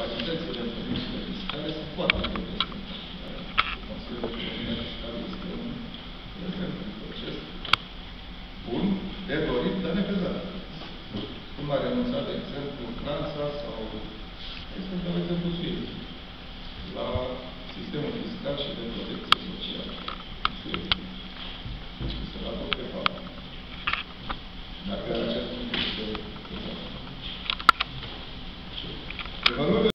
capacitățile politicile fiscale se poate de Economie Fiscală este un bun, de dorit, dar necăzat. Cum a renunțat, de exemplu, Franța sau, este un exemplu suedez, la sistemul fiscal și de protecție